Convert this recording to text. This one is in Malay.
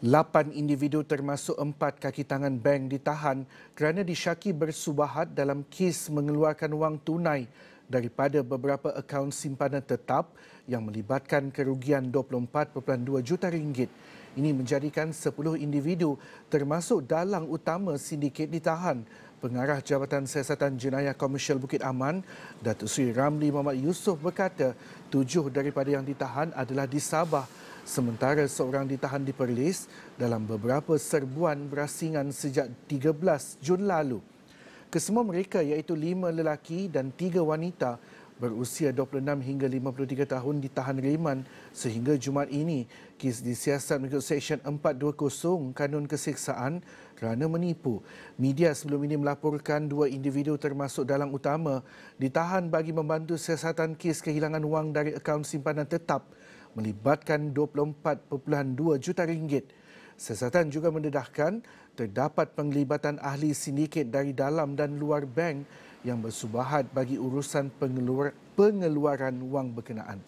Lapan individu termasuk empat kaki tangan bank ditahan kerana disyaki bersubahat dalam kes mengeluarkan wang tunai daripada beberapa akaun simpanan tetap yang melibatkan kerugian 24.2 juta ringgit. Ini menjadikan 10 individu termasuk dalang utama sindiket ditahan. Pengarah Jabatan Siasatan Jenayah Komersial Bukit Aman, Datuk Seri Ramli Muhammad Yusof berkata, tujuh daripada yang ditahan adalah di Sabah sementara seorang ditahan di Perlis dalam beberapa serbuan berasingan sejak 13 Jun lalu. Kesemua mereka iaitu lima lelaki dan tiga wanita berusia 26 hingga 53 tahun ditahan reman sehingga Jumaat ini. Kes disiasat mengikut Seksyen 420 Kanun Keseksaan kerana menipu. Media sebelum ini melaporkan dua individu termasuk dalang utama ditahan bagi membantu siasatan kes kehilangan wang dari akaun simpanan tetap melibatkan 24.2 juta ringgit. Siasatan juga mendedahkan terdapat penglibatan ahli sindiket dari dalam dan luar bank yang bersubahat bagi urusan pengeluar, pengeluaran wang berkenaan.